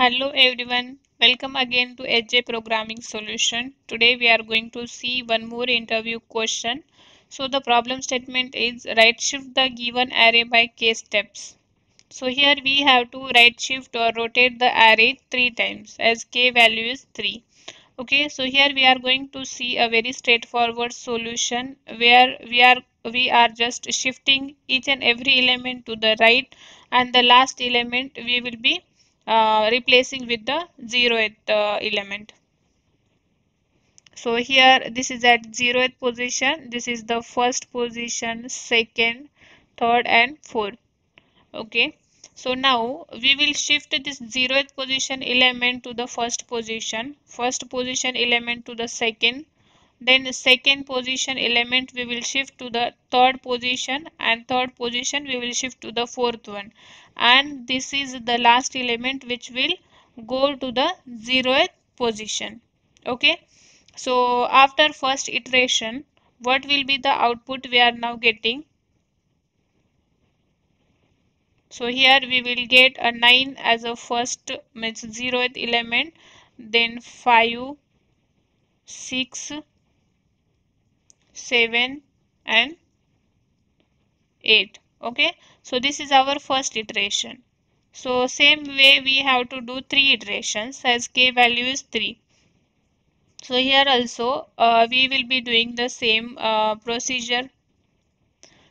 Hello everyone, welcome again to SJ Programming Solution. Today we are going to see one more interview question. So the problem statement is right shift the given array by k steps. So here we have to right shift or rotate the array three times as k value is 3. Okay, so here we are going to see a very straightforward solution where we are we are just shifting each and every element to the right and the last element we will be replacing with the zeroth uh, element. So here this is at zeroth position. This is the first position, second, third and fourth. Okay. So now we will shift this zeroth position element to the first position, first position element to the second, then second position element we will shift to the third position and third position we will shift to the fourth one. And this is the last element which will go to the zeroth position. Okay? So after first iteration what will be the output we are now getting? So here we will get a 9 as a first means zeroth element then 5 6 7 and 8 okay? So this is our first iteration. So same way we have to do three iterations as k value is 3 so here also uh, we will be doing the same uh, procedure.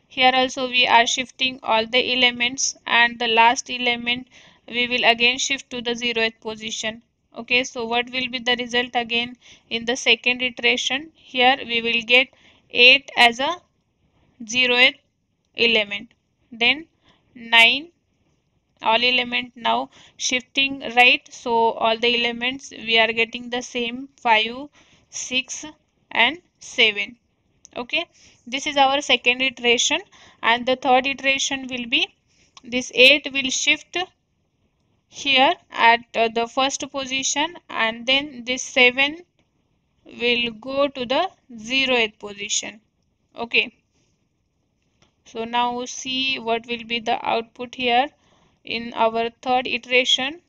Here also we are shifting all the elements and the last element we will again shift to the zeroth position. Okay? So what will be the result again in the second iteration? Here we will get 8 as a zeroth element. Then 9 all element now shifting right? So all the elements we are getting the same 5 6 and 7 okay? This is our second iteration and the third iteration will be this 8 will shift here at uh, the first position and then this 7 will go to the zeroth position. Okay. So now see what will be the output here in our third iteration.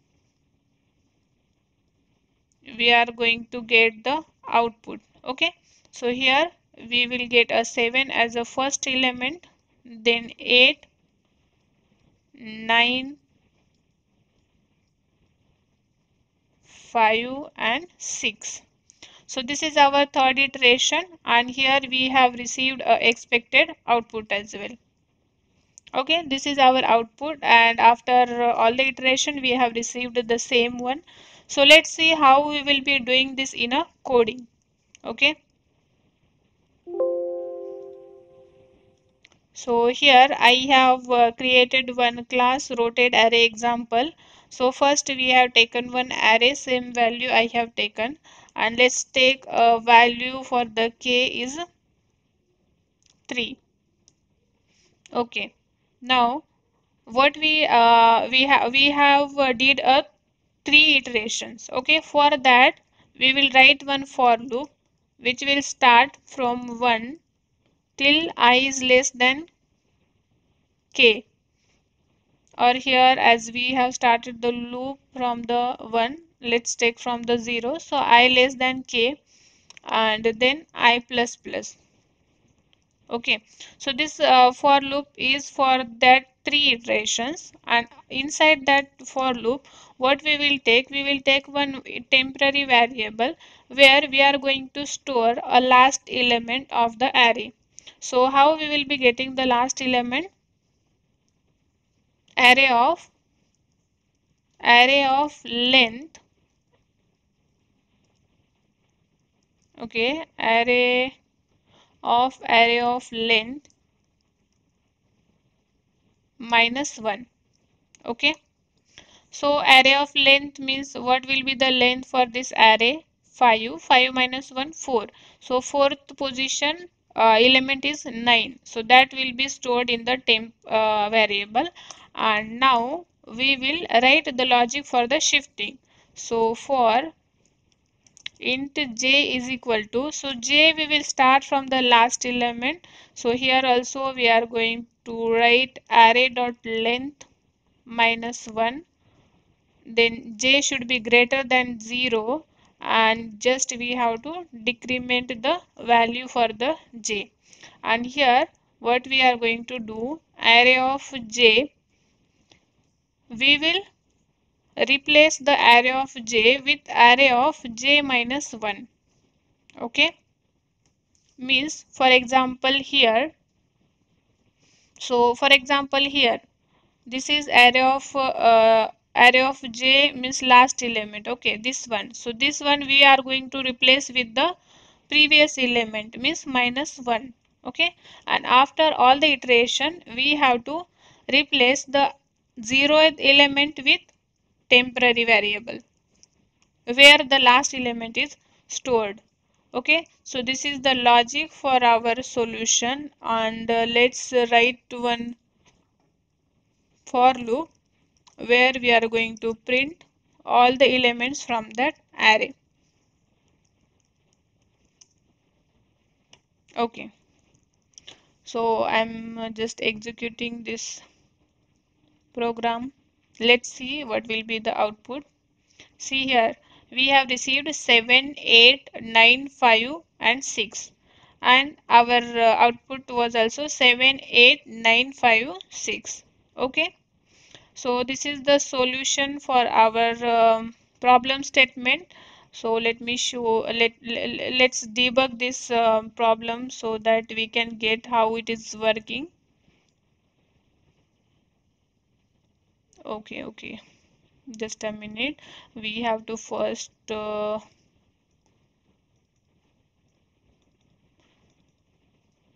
We are going to get the output. Okay. So here we will get a 7 as a first element then 8 9 5 and 6 so this is our third iteration and here we have received a expected output as well. Okay, this is our output and after all the iteration we have received the same one. So let's see how we will be doing this in a coding. Okay. So here I have uh, created one class rotate array example. So first we have taken one array same value I have taken and let's take a value for the k is 3 okay. Now what we uh, we have we have uh, did a three iterations. Okay. For that we will write one for loop which will start from 1 till i is less than k. Or here as we have started the loop from the 1 let's take from the 0 so i less than k and then i plus plus. Okay. So this uh, for loop is for that three iterations. And inside that for loop what we will take? We will take one temporary variable where we are going to store a last element of the array. So how we will be getting the last element? Array of array of length okay array of array of length minus 1 okay. So array of length means what will be the length for this array? 5 5 minus 1 4 so fourth position uh, element is 9 so that will be stored in the temp uh, variable. And now we will write the logic for the shifting. So for int j is equal to so j we will start from the last element. So here also we are going to write array dot length minus 1 then j should be greater than 0 and just we have to decrement the value for the j. And here what we are going to do array of j we will replace the array of j with array of j minus 1 okay? Means for example here so for example here this is array of uh, array of j means last element. Okay this one. So this one we are going to replace with the previous element means minus 1 okay? And after all the iteration we have to replace the zeroth element with temporary variable where the last element is stored. Okay so this is the logic for our solution and uh, let's write one for loop where we are going to print all the elements from that array. Okay so i'm just executing this program let's see what will be the output. See here we have received 7 8 9 5 and 6 and our uh, output was also 7 8 9 5 6 okay? So this is the solution for our um, problem statement. So let me show let, let's debug this um, problem so that we can get how it is working okay okay. Just a minute. We have to first uh,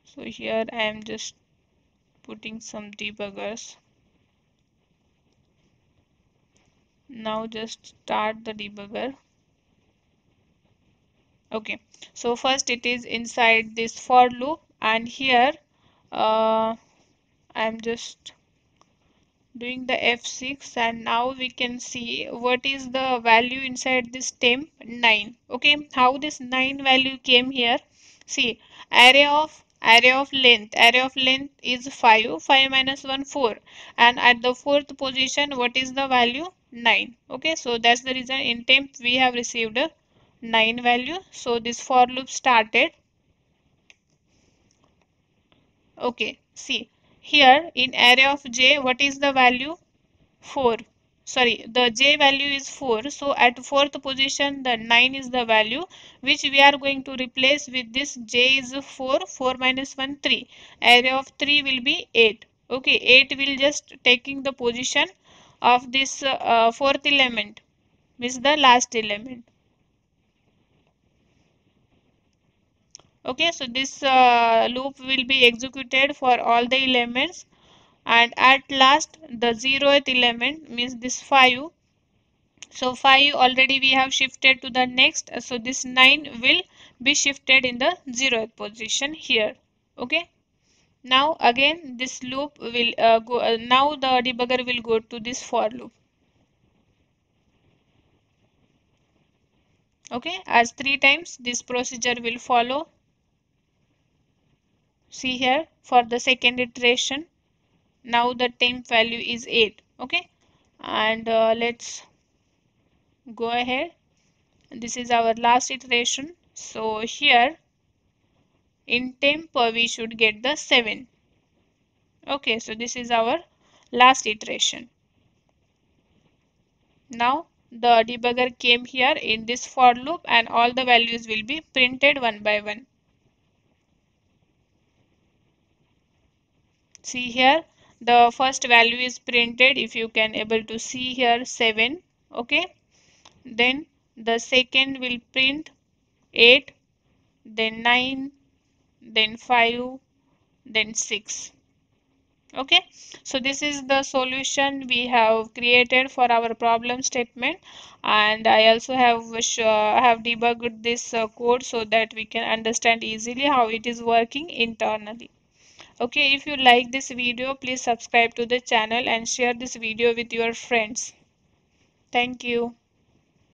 so here I am just putting some debuggers. Now just start the debugger. Okay so first it is inside this for loop and here uh, I'm just doing the F6 and now we can see what is the value inside this temp 9 okay how this 9 value came here? See array of array of length. Array of length is 5 5 minus 1 4 and at the fourth position what is the value? 9 okay so that's the reason in temp we have received a 9 value. So this for loop started. Okay see here in array of j, what is the value? 4. Sorry, the j value is 4. So at fourth position, the 9 is the value which we are going to replace with this j is 4. 4 minus 1, 3. Array of 3 will be 8. Okay, 8 will just taking the position of this uh, fourth element, means the last element. Okay so this uh, loop will be executed for all the elements. And at last the zeroth element means this 5 so 5 already we have shifted to the next. So this 9 will be shifted in the zeroth position here. Okay? Now again this loop will uh, go uh, now the debugger will go to this for loop. Okay? As three times this procedure will follow see here for the second iteration. Now the temp value is 8 okay? And uh, let's go ahead. This is our last iteration. So here in temp uh, we should get the 7 okay so this is our last iteration. Now the debugger came here in this for loop and all the values will be printed one by one see here. The first value is printed if you can able to see here 7 okay? Then the second will print 8 then 9 then 5 then 6 okay? So this is the solution we have created for our problem statement. And i also have uh, have debugged this uh, code so that we can understand easily how it is working internally okay if you like this video please subscribe to the channel and share this video with your friends. Thank you